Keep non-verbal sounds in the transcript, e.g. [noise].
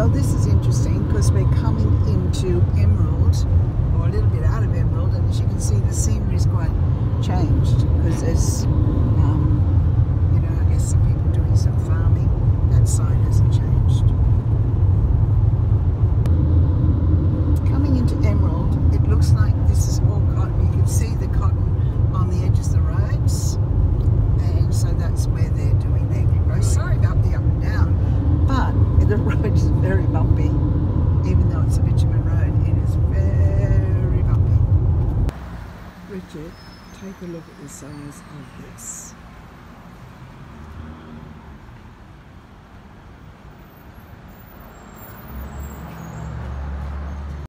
Well, this is interesting because we're coming into Emerald, or a little bit out of Emerald, and as you can see, the scenery is quite changed because there's, um, you know, I guess some people doing some farming. That sign hasn't changed. Coming into Emerald, it looks like this is all cotton. You can see the cotton on the edges of the roads, and so that's where they're doing their growth. Sorry about the up and down, but the [laughs] road very bumpy. Even though it's a bitumen road, it is very bumpy. Richard, take a look at the size of this.